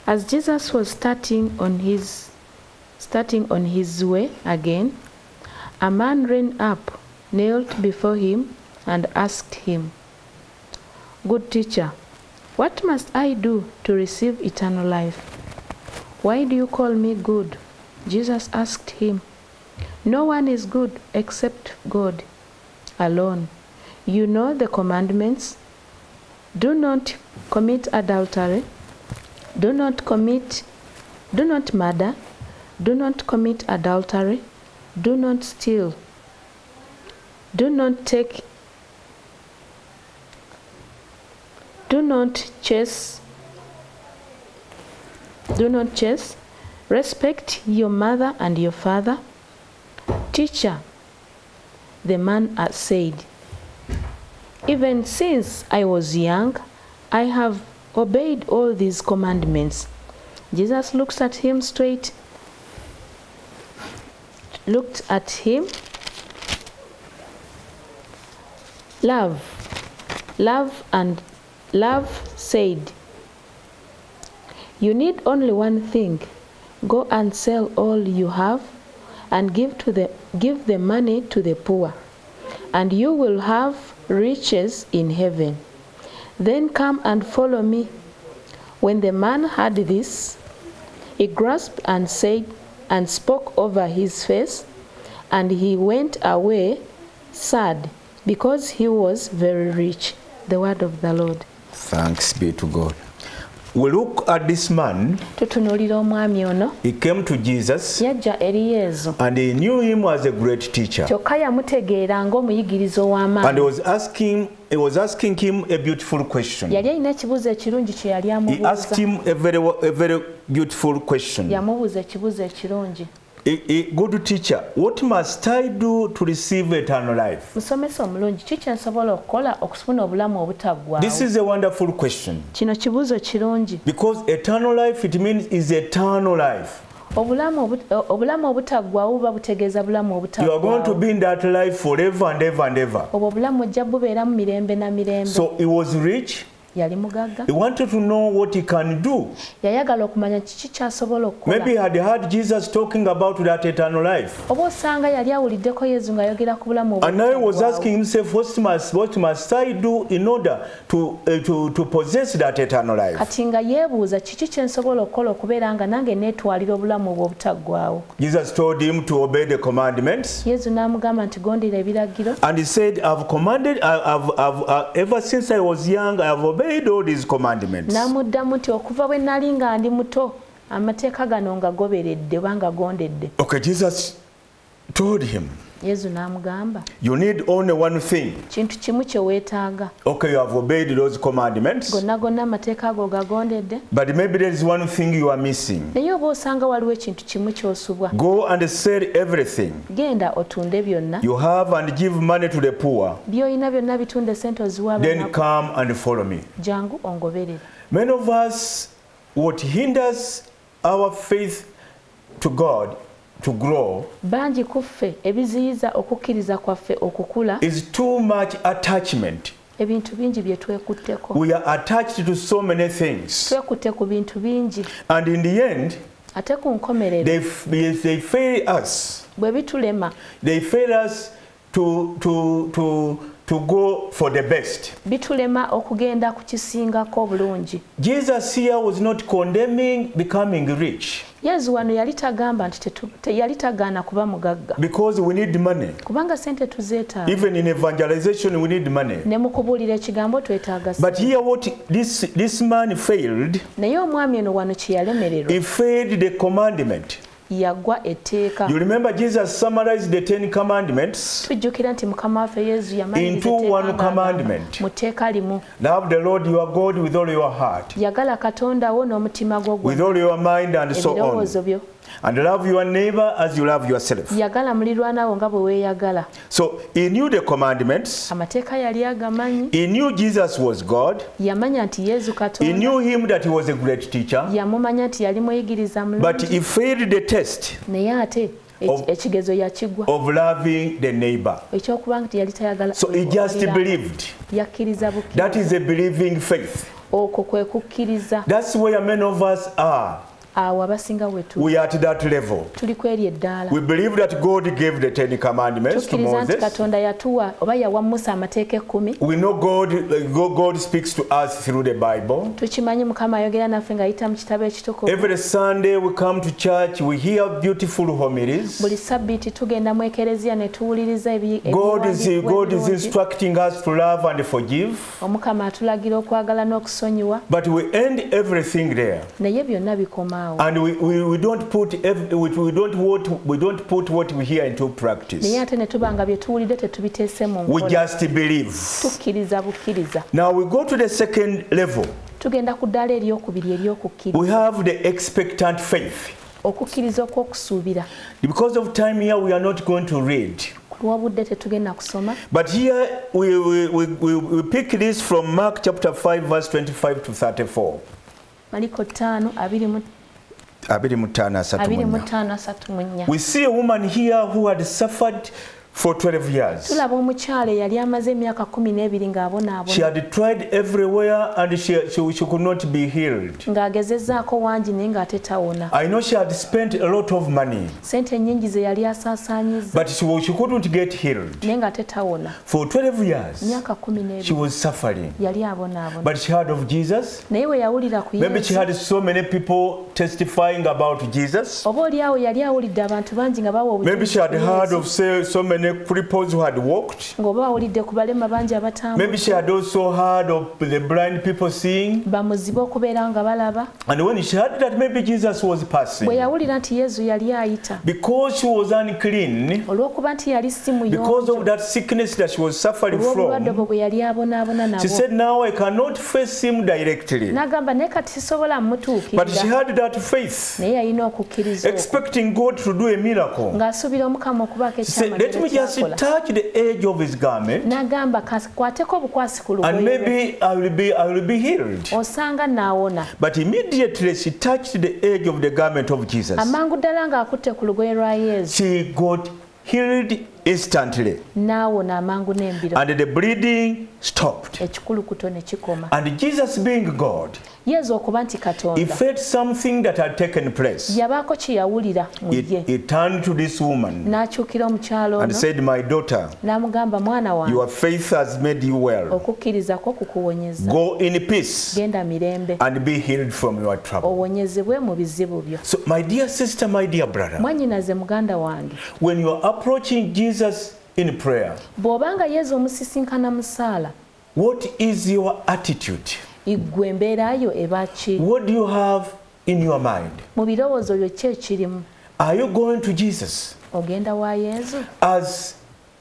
As Jesus was starting on his starting on his way again, a man ran up, knelt before him, and asked him, Good teacher, what must I do to receive eternal life? Why do you call me good? Jesus asked him. No one is good except God alone. You know the commandments do not commit adultery, do not commit, do not murder, do not commit adultery, do not steal, do not take, do not chase, do not chase, respect your mother and your father. Teacher, the man said, Even since I was young, I have obeyed all these commandments. Jesus looks at him straight, looked at him. Love, love, and love said, You need only one thing. Go and sell all you have and give to the give the money to the poor and you will have riches in heaven. Then come and follow me. When the man heard this he grasped and said and spoke over his face and he went away sad because he was very rich. The word of the lord. Thanks be to God. We look at this man, tutunuulira omwami ono he came to Jesus yajja eri yesu and he knew him as a great teacher. kyokka yamutegeera ng'omuyigiriza And he was asking, he was asking him a beautiful question. yali alina ekibuuzo ekirungi kye yali He asked amubuuza him a very, a very beautiful question. yamubuuza ekibuuzo ekirungi A, a good teacher, what must I do to receive eternal life? musomesa omulungi kiki nsobola okukola okufuna obulamu This is a wonderful question kino kibuuzo kirungi because eternal life it means is eternal life. obulamu obutaggwawo buba butegeeza bulamu You are going to be in that life forever and ever and ever. obwo obulamu ojja bubeeramu mirembe na mirembe So he was rich. Yali mugagga He wanted to know what he can do. yayagala okumanya kiki kyasobola Maybe he okukola had heard Jesus talking about that eternal life. oba osanga yali awuliddeko yesu ng'ayogera ku bulamu And now he was asking himself, what must, what must I do in order to, uh, to, to possess that eternal life? kati nga yeebuuza kiki kye nsobola okukola okubeera nga nange neetwalira obulamu obwo Jesus told him to obey the commandments. yesu n'amugamba nti gondera ebiragiro And he said, I've commanded, I've, I've, I've, uh, ever since I was young, i've have obeyed all these commandments. n'amuddamu nti okuva bwe nali nga ndi muto amateeka gano nga goberedde oba nga gondedde Okay, Jesus told him, yezu n'amugamba You need only one thing. kintu kimu kye weetaaga Okay, you have obeyed those commandments, gonna gonna amateeka ago gagondedde but maybe there is one thing you are missing. naye oba osanga waliwo ekintu kimu ky'osubwa Go and sell everything genda otunde byonna you have and give money to the poor. by'olina byonna bitunde sente oziwa Then come and follow me. jangu ongoberere Many of us, what hinders our faith to God to grow bangi kuffe ebiziyiza okukkiriza kwaffe okukula is too much attachment. ebintu bingi bye twekutteko We are attached to so many things. twekutte ku bintu bingi And in the end, ate ku nkomerero they, they fail us. bwe bitulema They fail us to, to, to, to go for the best. bitulema okugenda ku kisingako obulungi Jesus here was not condemning becoming rich yezu wano yali tagamba nti yali tagaana kuba mugagga because we need money. kubanga sente tuzeetaaga Even in evangelization, we need money. ne mu kubuulira ekigambo twetaaga But here, what this, this man failed, naye omwami ono wano kye yalemererwa he failed the commandment. Yagwa etteeka You remember Jesus summarized the Ten Commandments? Tujjukira nti mukama waffe yesu Into one commandment. mu tteeka limu. Love the Lord your God with all your heart, yagala katonda wo n'omutima gwo with all your mind, and so on. And love your neighbor as you love yourself. yagala mlirwana wonga bwe weeyagala So he knew the commandments. amateeka yali agamanyi He knew Jesus was God. yamanya nti yesu Katonda. He knew him that he was a great teacher. yamumanya nti yali muyigiriza But he failed the test naye ate Of- ekigezo yakigwa of loving the neighbor. ekyokuba nti yali tayagala So he just believed. believed. yakkiriza That is a believing faith. okwo kwe kukkiriza That's where many of us are. Awo abasinga wetu We are at that level. tuli ku eddaala We believe that God gave the Ten Commandments to Moses. katonda yatuwa oba yawa musa amateeka ekkumi We know God, God speaks to us through the Bible. tukimanyi mukama ayogera naffe ng'ayita mu kitabo ekitukuvu Every Sunday we come to church, we hear beautiful homilies. buli sabbiiti tugenda mu ekereziya ne tuwuliriza God is, God is instructing us to love and forgive, omukama atulagira okwagala n'okusonyiwa but we end everything there. naye byonna Wow. And we, we, we don't put every, we, we don't what we don't put what we hear into practice. Ate. We just believe. Now we go to the second level. Tugenda ku eryokubiri eryokukkiriza. We have the expectant faith. Okukkiriza okw'okusuubira. Because of time here we are not going to read. wabudde tetugenda kusoma but here we, we, we, we pick this from mark chapter 5 verse 25 to 34 maliko 5 We see a woman here who had suffered for 12 years. tulaba omukyala eyali amaze emyaka kumi n'ebiri She ng'abonaabona had tried everywhere and she, she, she could not be healed. ng'agezezzaako wangi naye ng'ate tawona I know she had spent a lot of money, sente ze yali but she, she couldn't get healed. naye For 12 years, myaka kumi she was suffering. yali abonaabona But she heard of Jesus. naye we yawulira ku Maybe she had so many people testifying about Jesus. oba oli awo yali awulidde abantu bangi nga bawa Maybe she had heard of say, so many cripples who had walked. ng'oba wawulidde ku balema bangi Maybe she had also heard of the blind people seeing. bamuzibe okubeera nga balaba And when she heard that maybe Jesus was passing, bwe yawulira nti yesu yali ayita because she was unclean, olw'okuba nti yali si because of that sickness that she was suffering from, yali abonaabona she said, Now I cannot face him directly. n'agamba naye kati sisobola But she had that faith, naye yalina okukkiriza expecting God to do a miracle. ng'asuubira omukama okubaako just ekyamaliro touch the edge of his garment, n'agamba kwateko obukwasi ku and lugoye maybe I will be, I will be healed. osanga naawona But immediately she touched the edge of the garment of Jesus. amangu ddala ng'akutte ku lugoye lwa yesu She got healed instantly, n'awona amangu n'embiro and the bleeding stopped. ekikulukuto ne kikoma And Jesus, being God, okuba nti he felt something that had taken place. yabaako kye yawulira mu He, ye he turned to this woman n'akyukira omukyalo and said, My daughter, n'amugamba mwana wange your faith has made you well. okukkiriza kwo kukuwonyeza Go in peace genda mirembe and be healed from your trouble. owonyezebwe mu bizibu byo So, my dear sister, my dear brother, muganda wange when you are approaching Jesus in prayer, bw'obanga yezu omusisinkana mu ssaala what is your attitude? iggwe embeera yo eba ki? What do you have in your mind? mu birowoozo byo ki ekirimu Are you going to Jesus? Ogenda wa yezu as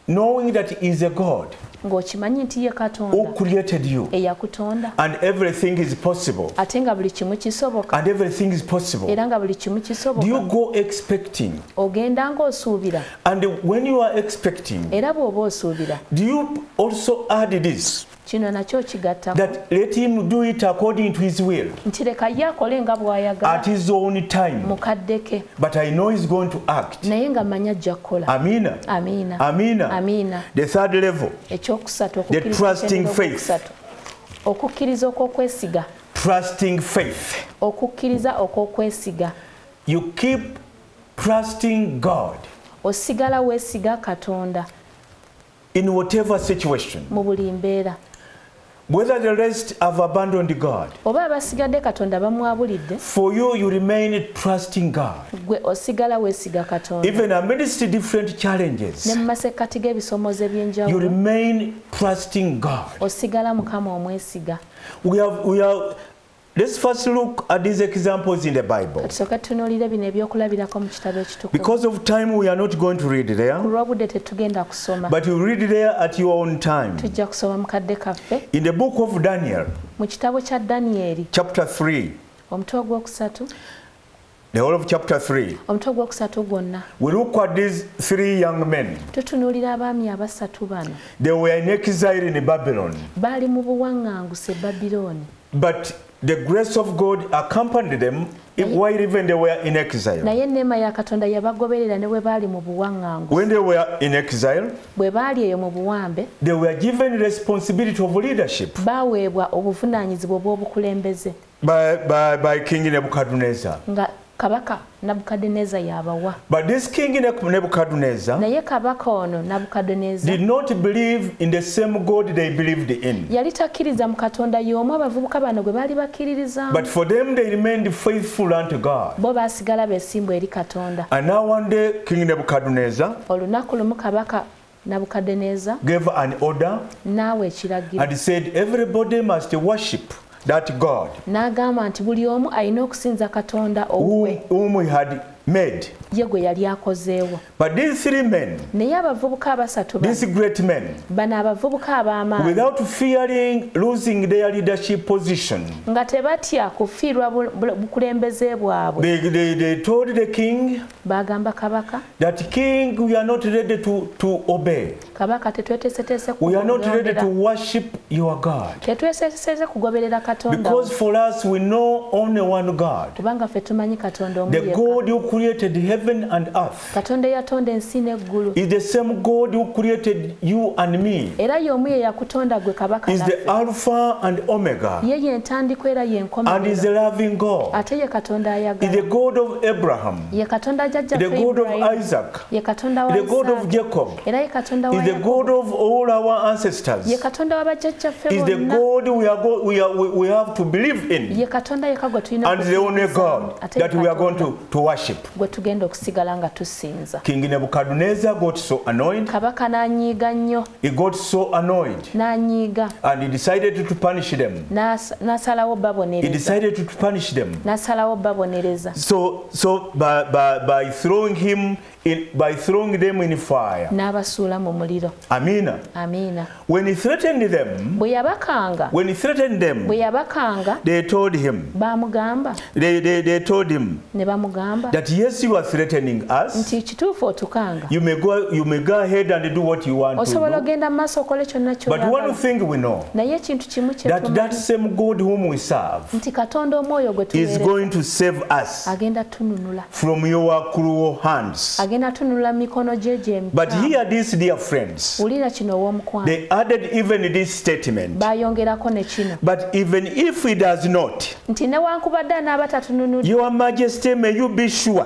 knowing that He is a God ng'okimanyi nti ye who katonda created you? eyakutonda and everything is possible? ate nga buli kimu kisoboka. And everything is possible. era nga buli kimu Do you kisoboka go expecting? ogenda ng'osuubira. And when you are expecting, era bw'oba osuubira. do you also add this kino nakyo okigattako that let Him do it according to His will nti leka ye akole nga at bw'ayagala His own time? mu kadde ke But I know He's going to act. naye nga manyi ajja kukola Amina. amiina Amina. amiina The third level, ekyokusatu The trusting faith. okukkiriza okw'okwesiga trusting faith. okukkiriza okw'okwesiga You keep trusting God osigala weesiga katonda in whatever situation. mu buli mbeera Whether the rest have abandoned God, oba abasigadde katonda bamwabulidde for you, you remain trusting God. gwe osigala weesiga katonda Even amidst different challenges, ne mu masekkati g'ebisomozo you eby'enjawulo remain trusting God. osigala mukama omwesiga We have, we have let's first look at these examples in the Bible. Because of time, we are not going to read there, but you read there at your own time. In the book of Daniel, chapter 3, omutwe ogwokusatu. The whole of chapter 3, omutwe ogwokusatu gwonna. We look at these three young men. They were in exile in Babylon, but the grace of God accompanied them while even they were in exile. naye neema ya katonda yabagoberera ne bwe baali mu buwaŋŋanguse When they were in exile, bwe baali eyo mu buwambe they were given responsibility of leadership baaweebwa obuvunaanyizibwa obw'obukulembeze by, by, by King Nebuchadnezzar. nga kabaka nabukaddeneza yabawa. But this king Nebuchadnezzar naye kabaka ono nabukaddeneza did not believe in the same God they believed in. yali takkiriza mu katonda y'omu abavubuka bano gwe baali bakkiririzaamu. But for them, they remained faithful unto God. bo baasigala beesimbu eri katonda. And now one day, King Nebuchadnezzar olunaku lumu kabaka nabukaddeneza gave an order naawe ekiragiro. and said, Everybody must worship that God n'agamba nti buli omu alina okusinza katonda owuwe whom he had made. ye gwe yali akozeewo But these three men, naye abavubuka abasatu bano these great men, bano abavubuka ab'amaanyi without fearing losing their leadership position, nga tebatya kufiirwa bu- bu- bukulembeze bwabwe they, they, they told the king bagamba kabaka that, King, we are not ready to, to obey. kabaka tetweteeseteese We are not ready to kugoberera- worship your God. tetweteeseteese kugoberera katonda Because for us, we know only one God. kubanga ffe tumanyi katonda omu The yekka. God who created heaven and earth katonda eyatonda ensi n'eggulu is the same God who created you and me. era y'omu ye yakutonda gwe kabaka Is the Alpha and Omega. ye yentandiko era And is yenkomerero the loving God. ate ye katonda Is ayagala the God of Abraham. ye katonda The jjajjaffe God of. Isaac. ye katonda wa The God of. Jacob. era ye katonda wa Is the. God of all our ancestors. ye katonda wa bajjajjaffe Is the God we, are go, we, are, we, we have to believe in. ye katonda yekka gwe tulina And the only. God that we are going to, to worship. Gwe tugenda okusigala nga tusinza King Nebuchadnezzar got so annoyed. kabaka n'anyiiga nnyo He got so annoyed. n'anyiiga And he decided to punish them. n'asalawo babonereza He decided to punish them. n'asalawo babonereza So, so by, by, by throwing him in, by throwing them in fire. n'abasuula mu muliro. Amina. amiina When he threatened them, bwe yabakanga. when he threatened them, bwe yabakanga they told him, baamugamba they, they, they told him ne bamugamba. that yes, you are threatening us. nti kituufu otukanga. You may go, you may go ahead and do what you want to osobola do. ogenda mu maaso okole kyonna But one thing we know naye ekintu kimu that that kyetumanyi same God whom we serve nti katonda omwoyo gwe is tuweereza going to save us agenda tununula. from your cruel hands. agenda tununula tunula mikono jeje But here hear this, dear friends. wulira kino ow'omukwano They added even this statement. bayongerako ne kino But even if he does not, nti newankubadde anaaba tatununula your majesty, may you be sure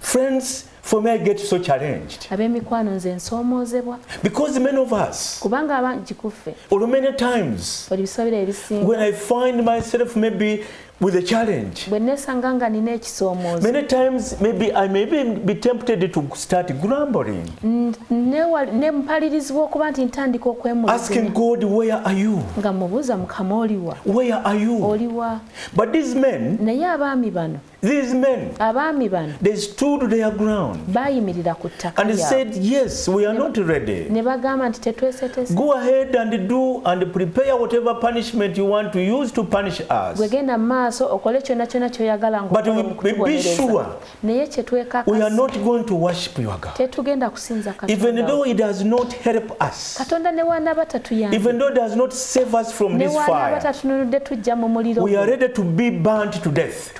Friends, for me, I get so challenged. Ab'emikwano nze nsoomoozebwa because many of us, kubanga abangi kuffe or many times, buli bisabira ebisinga when I find myself maybe with a challenge, bwe neesanga nga nina ekisoomoozo many times maybe I may be, tempted to start grumbling, N- newa- ne mpalirizibwa okuba nti ntandika asking okwemulizanya God, Where are you? nga mubuuza mukama oliwa Where are you? oliwa But these men, naye abaami bano these men, abaami bano they stood their ground. baayimirira ku ttaka and said, Yes, we are not ready. ne bagamba nti tetwesetese Go ahead and do and prepare whatever punishment you want to use to punish us. gwe genda mu maaso okole kyonna kyonna kyoyagala But we- mu be sure naye We are not going to worship your God. tetugenda kusinza Even katonda though it does not help us, katonda ne wanaaba tatuyamba even though it does not save us from ne this wanaaba fire, tatunuludde tujja mu muliro we are ready to be burnt to death.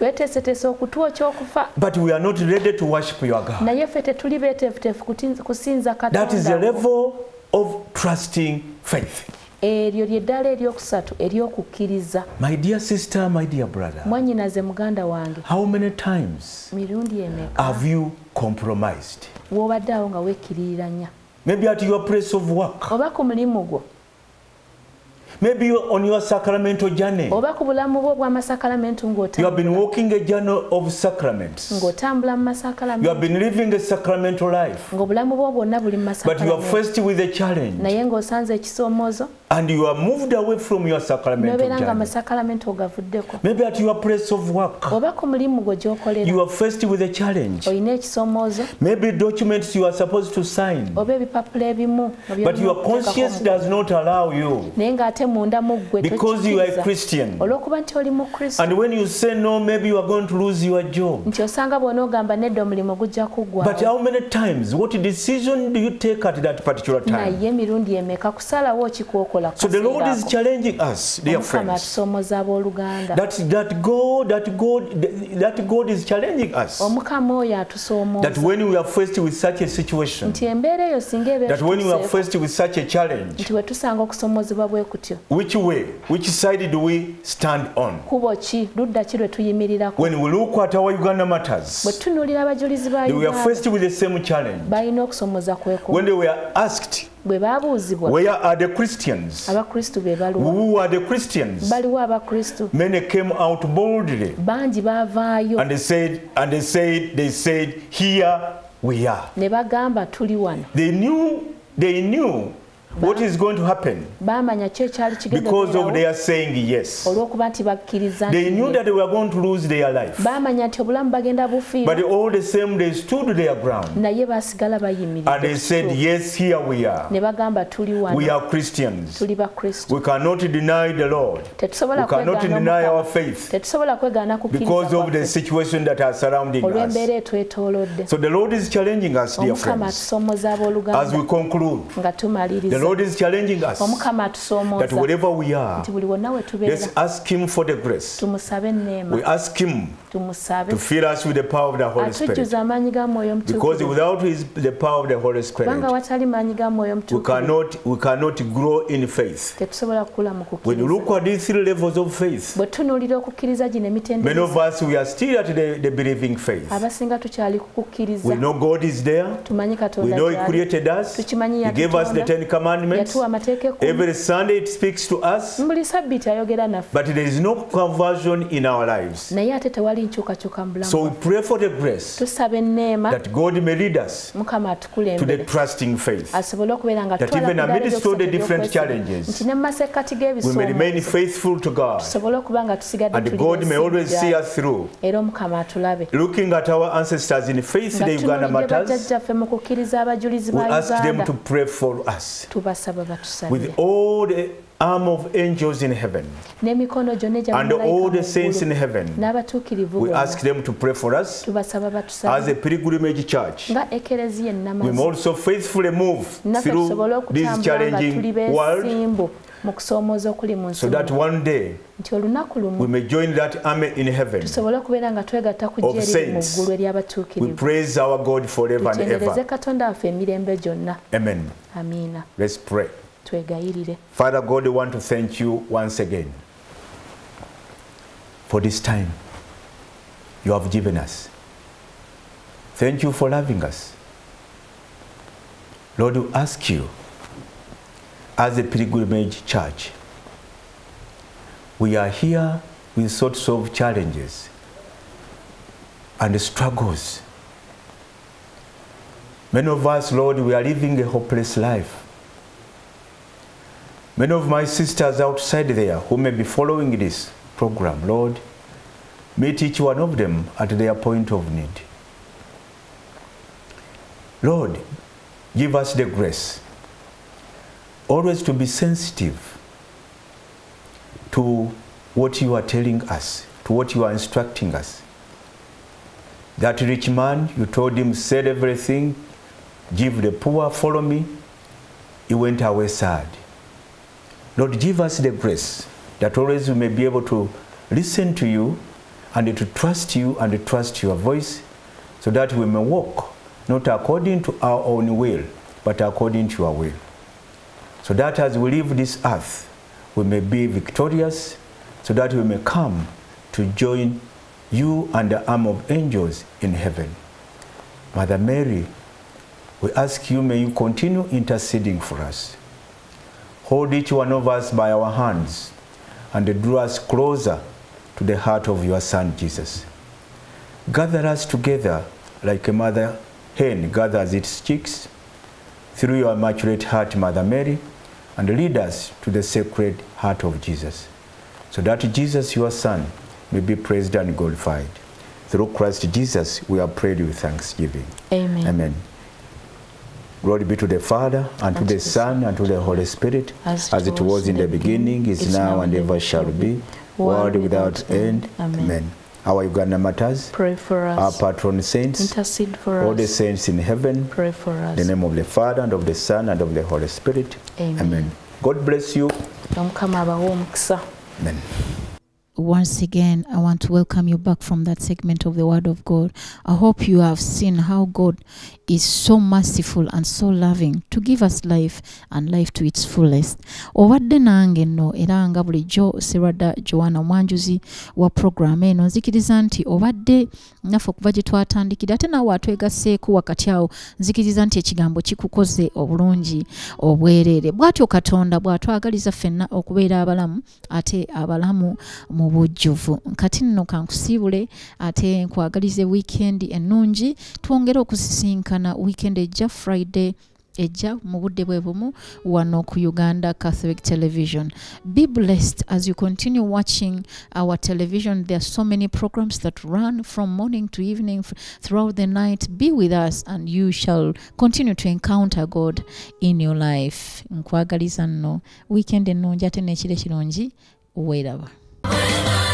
Tweteeseteese okutwokya okufa But we are not ready to worship your God. naye ffe tetuli beeteefuteefu kutin- kusinza That is the level of trusting faith. eryo lyeddala eryokusatu ery'okukkiriza. My dear sister, my dear brother, mwannyinaze muganda wange how many times mirundi emeka? have you compromised? w'obadde awo nga wekkiririranya. Maybe at your place of work, oba ku mulimu gwo maybe on your sacramental journey. oba ku bulamu bwo obw'amasakalamentu You have been walking a journey of sacraments. ng'otambula mu You have been living a sacramental life. ng'obulamu bwo bwonna buli mu But you are faced with a challenge. Naye ng'osanze ekisoomoozo and you are moved away from your sacramental n'obeera journey. ogavuddeko Maybe at your place of work, oba ku mulimu gwo gy'okolera. You are faced with a challenge. Maybe documents you are supposed to sign, oba ebipapula ebimu but your conscience does not allow you. Naye ng'ate munda mu ggwe because you are a. Christian. olw'okuba nti oli mu kristo And when you say no, maybe you are going to lose your job. nti osanga bw'onoogamba nedda omulimu gujja But how many times, what decision do you take at that particular time? naye emirundi emeka kusalawo ki kwokola So the Lord is challenging us, dear friends, that, that God, that God, that God is challenging us. omukama oyo That when we are faced with such a situation, nti embeera eyo singa eba that when we are faced with such a challenge, nti we tusanga okusoomoozebwa bwe kutyo which way, which side do we stand on? kubo ki ludda ki lwe tuyimirirako When we look at our Uganda bwe matters, tutunuulira abajulizi ba they were uganda faced with the same challenge. balina okusoomoza When kweko they were asked, bwe baabuuzibwa Where are the Christians? abakristu be baluwa Who are the Christians? baliwo abakristu Many came out boldly bangi baavaayo and they said, and they said, they said, Here we are. ne bagamba tuli wano They knew, they knew what is going to happen because of their saying yes. They knew that they were going to lose their life. But all the same, they stood their ground and they said. Yes, here we are. We are Christians. We cannot deny the Lord. We cannot deny our faith because of the situation that are surrounding us. So the Lord is challenging us, dear friends, as we conclude. The Lord is challenging us that wherever we are, let's ask Him for the grace. We ask Him to fill us with the power of the Holy Spirit. Because without his, the power of the Holy Spirit, we cannot, we cannot grow in faith. When you look at these three levels of faith, many of us, we are still at the, the believing faith. We know God is there. We know He created us. He gave us the Ten Commandments commandments. Every Sunday it speaks to us. But there is no conversion in our lives. So we pray for the grace that God may lead us to the trusting faith. That even amidst all the different challenges, we may remain faithful to God. And God may always see us through. Looking at our ancestors in faith, the Uganda matters, we ask them to pray for us. Tubasaba batusabire with all the arm of angels in heaven n'emikono gyonna and all the saints in heaven. n'abatuukirivu We ask them to pray for us tubasaba as a pilgrimage church. nga ekereziya We may enamazi also faithfully move through this challenging world beesimbu mu kusoomooza okuli mu nsi so that one day nti olunaku we may join that army in heaven. tusobole okubeera nga twegatta ku Of gye eriri mu saints. ery'abatuukirivu We praise our God forever and ever. katonda waffe emirembe gyonna Amen. amina Let's pray. twegayirire Father God, we want to thank you once again for this time you have given us. Thank you for loving us. Lord, we ask you, as a pilgrimage church, we are here with sorts of challenges and struggles. Many of us, Lord, we are living a hopeless life. Many of my sisters outside there who may be following this program, Lord, meet each one of them at their point of need. Lord, give us the grace always to be sensitive to what you are telling us, to what you are instructing us. That rich man, you told him, sell everything, give the poor, follow me. He went away sad. Lord, give us the grace that always we may be able to listen to you and to trust you and to trust your voice so that we may walk not according to our own will, but according to your will. So that as we leave this earth, we may be victorious, so that we may come to join you and the arm of angels in heaven. Mother Mary, we ask you, may you continue interceding for us. Hold each one of us by our hands and draw us closer to the heart of your Son Jesus. Gather us together like a mother hen gathers its chicks through your immaculate heart, Mother Mary, and lead us to the sacred heart of Jesus, so that Jesus, your Son, may be praised and glorified. Through Christ Jesus, we have prayed with thanksgiving. Amen. Amen. Glory be to the Father, and to the Son, and to the Holy Spirit, As as it was in the beginning, is now, and ever shall be, world without end. Amen. Amen. Our Uganda matters, Pray for us. our patron saints, Intercede for all us. the saints in heaven, Pray for us. in the name of the Father, and of the Son, and of the Holy Spirit. Amen. Amen. God bless you. Amen. Once again, I want to welcome you back from that segment of the Word of God. I hope you have seen how God is so merciful and so loving to give us life and life to its fullest. Obadde nange nno era nga bulijjo Serada Joanna omwanjuzi wa programu eno nzikiriza nti obadde naffe okuva gye twatandikira ate naawe atwegasseeko wakati awo nzikiriza nti ekigambo kikukoze obulungi obwereere bw'atyo katonda bw'atwagaliza ffenna okubeera abalamu ate abalamu mu bujjuvu kati nno kankusibule ate nkwagalize weekend ennungi twongere okusisinkana weekend ejja friday ejja mu budde bwe bumu wano ku uganda catholic television. Be blessed as you continue watching our television. There are so many programs that run from morning to evening throughout the night. Be with us and you shall continue to encounter god in your life. Nkwagaliza nno weekend ennungi ate n'ekiro ekirungi weeraba When I